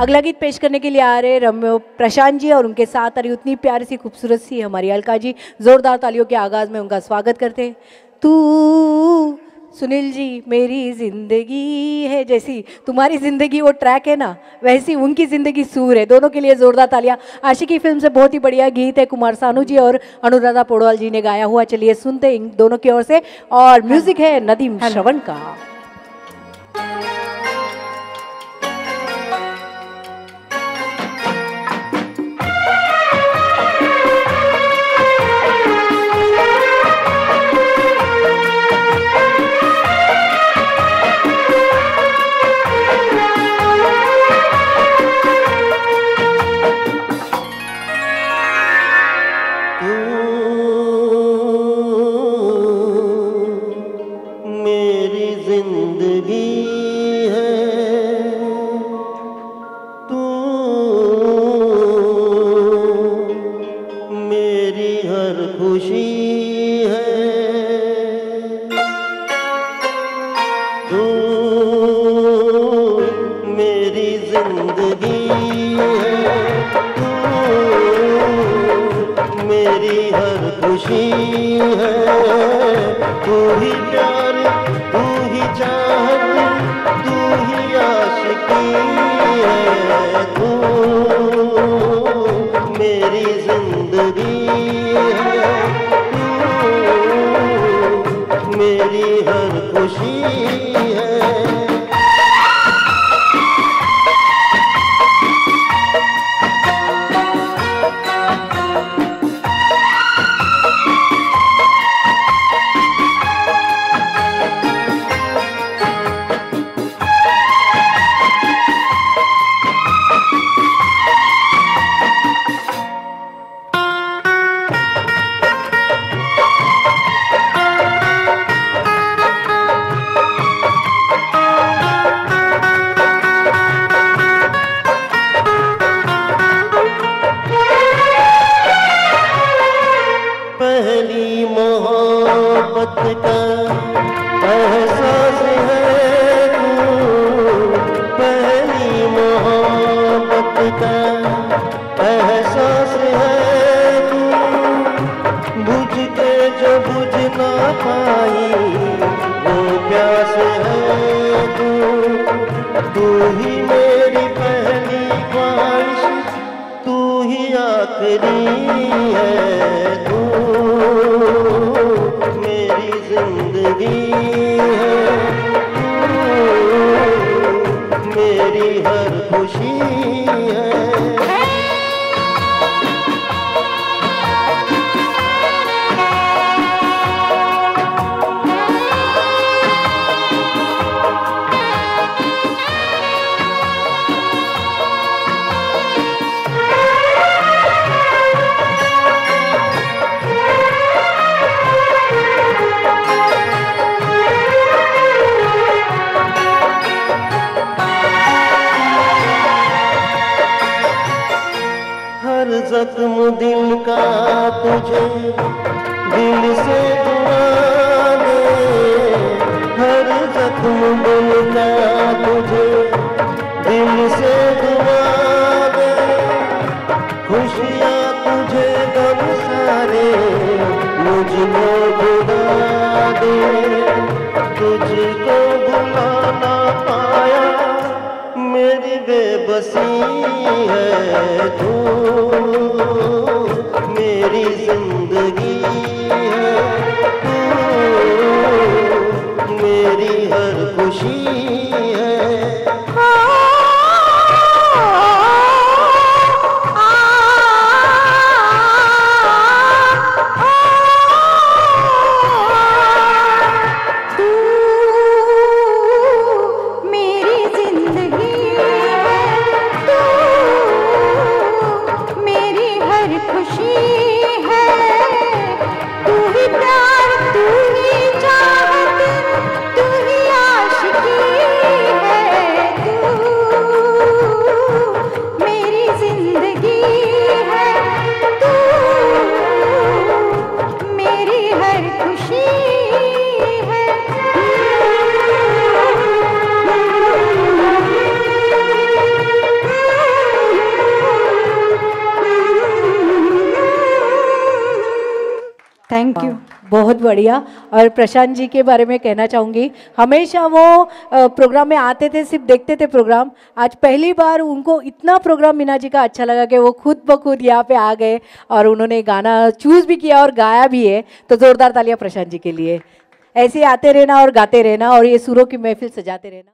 अगला गीत पेश करने के लिए आ रहे रम्यो प्रशांत जी और उनके साथ आ रही उतनी प्यारी सी खूबसूरत सी हमारी अलका जी। जोरदार तालियों के आगाज़ में उनका स्वागत करते हैं। तू सुनील जी मेरी ज़िंदगी है। जैसी तुम्हारी ज़िंदगी वो ट्रैक है ना वैसी उनकी ज़िंदगी सूर है। दोनों के लिए जोरदार तालियाँ। आशिकी फ़िल्म से बहुत ही बढ़िया गीत है कुमार सानू जी और अनुराधा पोडवाल जी ने गाया हुआ। चलिए सुनते इन दोनों की ओर से। और म्यूज़िक है नदीम श्रवण का। मेरी हर खुशी है। तू ही प्यार, तू ही चाहत, तू ही आशिकी है। तू मेरी ज़िंदगी है। तू मेरी हर खुशी है। पहली मोहब्बत का एहसास है तू। पहली मोहब्बत का एहसास है तू। बुझ के जो बुझ ना पाई, वो प्यास है तू। तू ही मेरी पहली ख्वाहिश, तू ही आखिरी है। दिल का तुझे दिल से दुआ दे हर जख्म दिल का तुझे ज़िंदगी। थैंक यू बहुत बढ़िया। और प्रशांत जी के बारे में कहना चाहूँगी, हमेशा वो प्रोग्राम में आते थे, सिर्फ़ देखते थे प्रोग्राम। आज पहली बार उनको इतना प्रोग्राम मीना जी का अच्छा लगा कि वो खुद ब खुद यहाँ पे आ गए और उन्होंने गाना चूज़ भी किया और गाया भी है। तो ज़ोरदार तालियाँ प्रशांत जी के लिए। ऐसे ही आते रहना और गाते रहना और ये सुरों की महफिल सजाते रहना।